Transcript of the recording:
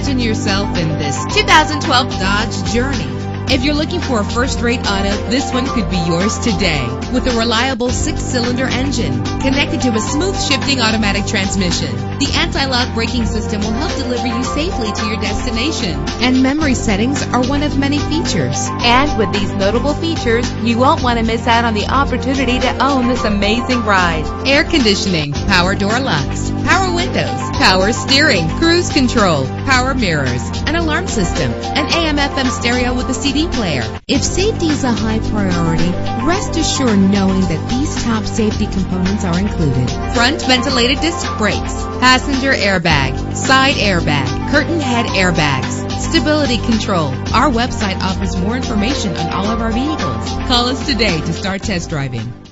Imagine yourself in this 2012 Dodge Journey. If you're looking for a first-rate auto, this one could be yours today. With a reliable six-cylinder engine connected to a smooth shifting automatic transmission, the anti-lock braking system will help deliver you safely to your destination. And memory settings are one of many features. And with these notable features, you won't want to miss out on the opportunity to own this amazing ride. Air conditioning, power door locks, power windows, power steering, cruise control, power mirrors, an alarm system, an AM FM stereo with a CD player. If safety is a high priority, rest assured knowing that these top safety components are included. Front ventilated disc brakes, passenger airbag, side airbag, curtain head airbags, stability control. Our website offers more information on all of our vehicles. Call us today to start test driving.